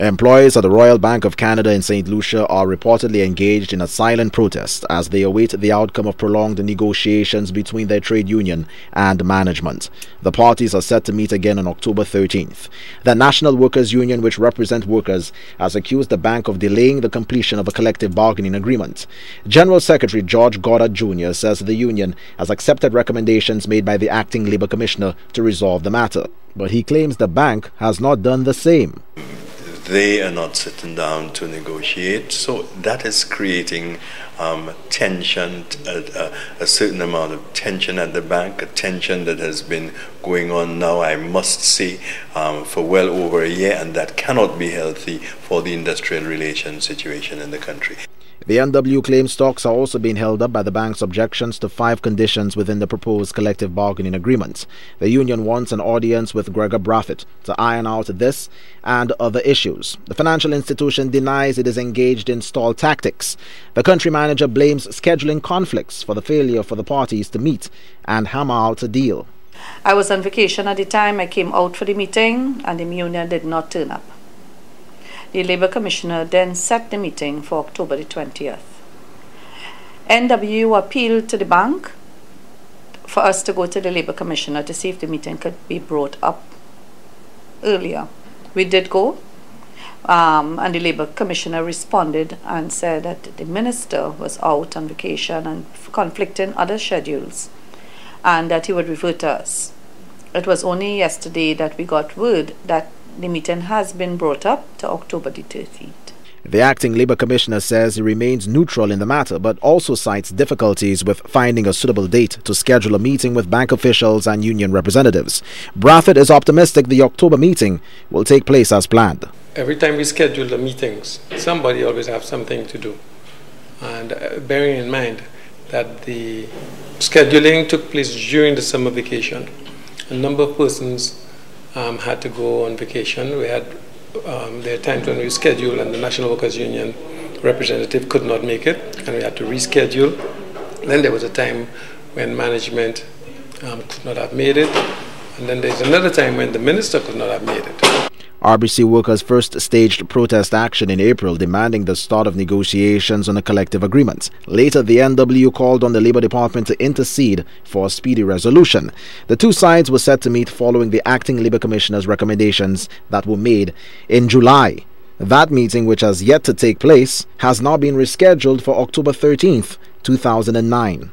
Employees of the Royal Bank of Canada in St. Lucia are reportedly engaged in a silent protest as they await the outcome of prolonged negotiations between their trade union and management. The parties are set to meet again on October 13th. The National Workers Union, which represents workers, has accused the bank of delaying the completion of a collective bargaining agreement. General Secretary George Goddard Jr. says the union has accepted recommendations made by the acting Labour Commissioner to resolve the matter, but he claims the bank has not done the same they are not sitting down to negotiate. So that is creating um, tension, a, a, certain amount of tension at the bank, a tension that has been going on now, I must say, um, for well over a year, and that cannot be healthy for the industrial relations situation in the country. The NW claims talks are also being held up by the bank's objections to five conditions within the proposed collective bargaining agreement. The union wants an audience with Gregor Brafitt to iron out this and other issues. The financial institution denies it is engaged in stall tactics. The country manager blames scheduling conflicts for the failure for the parties to meet and hammer out a deal. I was on vacation at the time I came out for the meeting and the union did not turn up. The Labour Commissioner then set the meeting for October the 20th. NW appealed to the bank for us to go to the Labour Commissioner to see if the meeting could be brought up earlier. We did go, um, and the Labour Commissioner responded and said that the Minister was out on vacation and conflicting other schedules, and that he would refer to us. It was only yesterday that we got word that the meeting has been brought up to October the 13th. The acting Labour Commissioner says he remains neutral in the matter but also cites difficulties with finding a suitable date to schedule a meeting with bank officials and union representatives. Brafitt is optimistic the October meeting will take place as planned. Every time we schedule the meetings, somebody always has something to do. And uh, bearing in mind that the scheduling took place during the summer vacation, a number of persons um, had to go on vacation. We had um, there are times when we schedule and the National Workers Union representative could not make it, and we had to reschedule. Then there was a time when management um, could not have made it, and then there's another time when the minister could not have made it. RBC workers first staged protest action in April demanding the start of negotiations on a collective agreement. Later, the NW called on the Labour Department to intercede for a speedy resolution. The two sides were set to meet following the acting Labour Commissioner's recommendations that were made in July. That meeting, which has yet to take place, has now been rescheduled for October 13th, 2009.